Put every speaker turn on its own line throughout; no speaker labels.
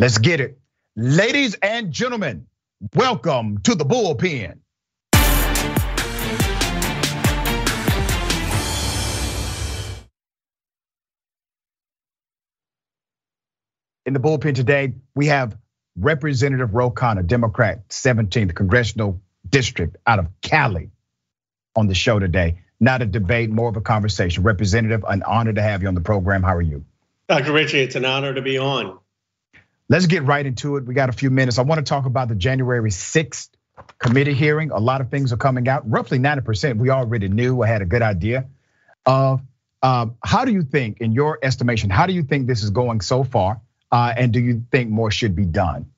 Let's get it. Ladies and gentlemen, welcome to the bullpen. In the bullpen today, we have Representative Ro Khanna, Democrat, 17th Congressional District out of Cali on the show today. Not a debate, more of a conversation. Representative, an honor to have you on the program. How are you?
Uh, Dr. Richey, it's an honor to be on.
Let's get right into it. We got a few minutes. I want to talk about the January 6th committee hearing. A lot of things are coming out. Roughly 90% we already knew. I had a good idea of. Um, how do you think, in your estimation, how do you think this is going so far? Uh, and do you think more should be done?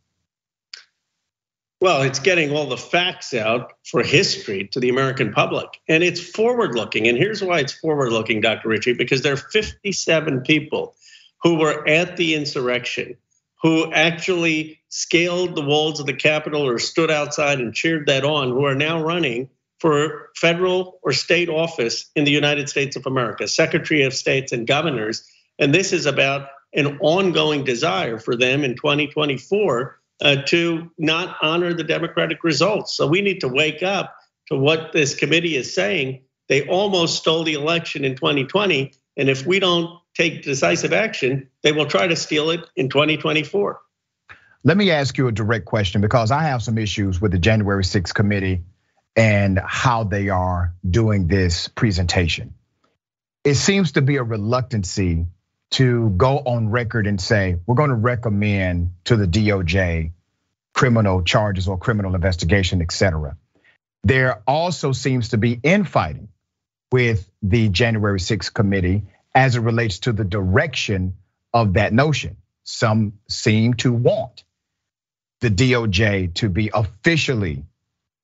Well, it's getting all the facts out for history to the American public. And it's forward looking. And here's why it's forward looking, Dr. Richey, because there are 57 people who were at the insurrection who actually scaled the walls of the Capitol or stood outside and cheered that on, who are now running for federal or state office in the United States of America, Secretary of States and governors. And this is about an ongoing desire for them in 2024 uh, to not honor the Democratic results. So we need to wake up to what this committee is saying. They almost stole the election in 2020. And if we don't take decisive action, they will try to steal it in 2024.
Let me ask you a direct question because I have some issues with the January 6th committee and how they are doing this presentation. It seems to be a reluctancy to go on record and say, we're going to recommend to the DOJ criminal charges or criminal investigation, et cetera. There also seems to be infighting with the January 6th committee as it relates to the direction of that notion. Some seem to want the DOJ to be officially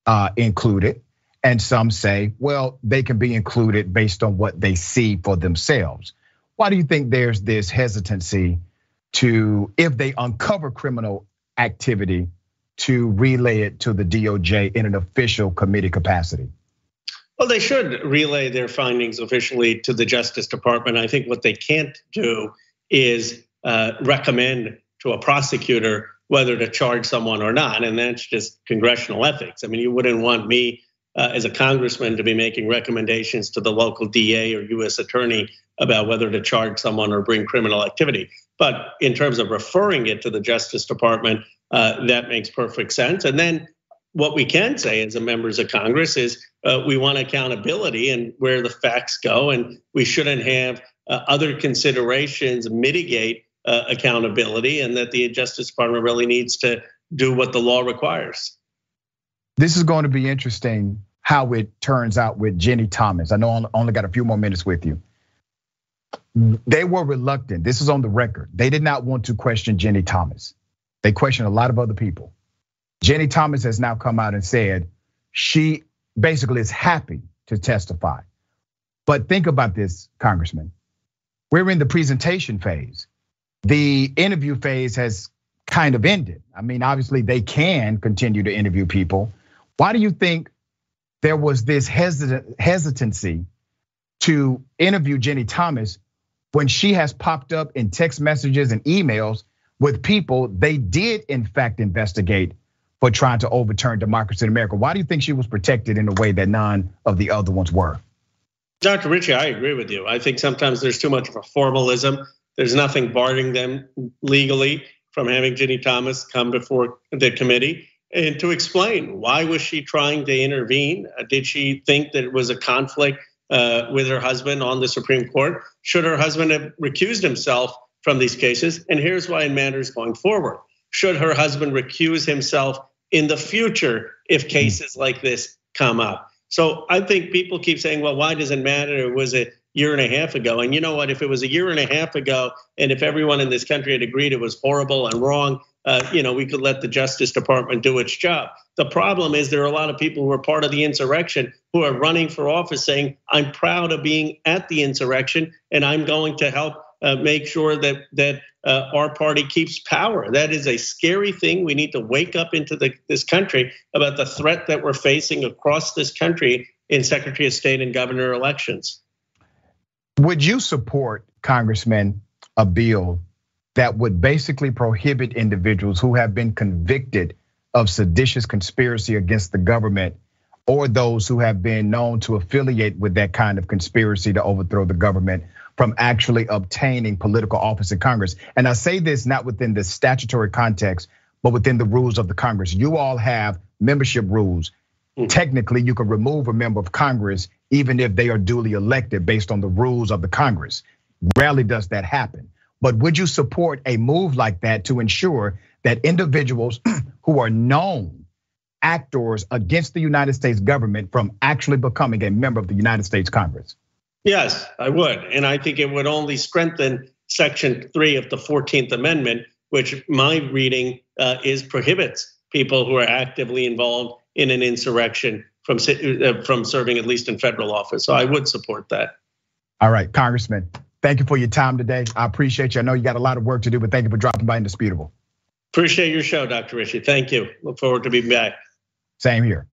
uh, included, and some say, well, they can be included based on what they see for themselves. Why do you think there's this hesitancy to, if they uncover criminal activity, to relay it to the DOJ in an official committee capacity?
Well, they should relay their findings officially to the Justice Department. I think what they can't do is uh, recommend to a prosecutor whether to charge someone or not. And that's just congressional ethics. I mean, you wouldn't want me uh, as a congressman to be making recommendations to the local DA or US attorney about whether to charge someone or bring criminal activity. But in terms of referring it to the Justice Department, uh, that makes perfect sense. And then what we can say as a members of Congress is uh, we want accountability and where the facts go, and we shouldn't have uh, other considerations mitigate uh, accountability, and that the Justice Department really needs to do what the law requires.
This is going to be interesting how it turns out with Ginni Thomas. I know I only got a few more minutes with you. They were reluctant. This is on the record. They did not want to question Ginni Thomas. They questioned a lot of other people. Ginni Thomas has now come out and said she basically is happy to testify. But think about this, Congressman. We're in the presentation phase. The interview phase has kind of ended. I mean, obviously, they can continue to interview people. Why do you think there was this hesitancy to interview Ginni Thomas when she has popped up in text messages and emails with people they did, in fact, investigate for trying to overturn democracy in America. Why do you think she was protected in a way that none of the other ones were?
Dr. Richey, I agree with you. I think sometimes there's too much of a formalism. There's nothing barring them legally from having Ginni Thomas come before the committee and to explain why was she trying to intervene? Uh, did she think that it was a conflict uh, with her husband on the Supreme Court? Should her husband have recused himself from these cases? And here's why it matters going forward. Should her husband recuse himself in the future if hmm. cases like this come up. So I think people keep saying, well, why does it matter? It was a year and a half ago. And you know what? If it was a year and a half ago, and if everyone in this country had agreed it was horrible and wrong, uh, you know, we could let the Justice Department do its job. The problem is there are a lot of people who are part of the insurrection who are running for office saying, I'm proud of being at the insurrection and I'm going to help uh, make sure that that uh, our party keeps power. That is a scary thing. We need to wake up into the, this country about the threat that we're facing across this country in Secretary of State and governor elections.
Would you support, Congressman, a bill that would basically prohibit individuals who have been convicted of seditious conspiracy against the government or those who have been known to affiliate with that kind of conspiracy to overthrow the government from actually obtaining political office in Congress. And I say this not within the statutory context, but within the rules of the Congress. You all have membership rules. Mm. Technically, you can remove a member of Congress even if they are duly elected based on the rules of the Congress. Rarely does that happen. But would you support a move like that to ensure that individuals who are known actors against the United States government from actually becoming a member of the United States Congress?
Yes, I would. And I think it would only strengthen Section 3 of the 14th Amendment, which my reading uh, is prohibits people who are actively involved in an insurrection from, uh, from serving at least in federal office. So I would support that.
All right, Congressman, thank you for your time today. I appreciate you. I know you got a lot of work to do, but thank you for dropping by Indisputable.
Appreciate your show, Dr. Richey. Thank you. Look forward to being back.
Same here.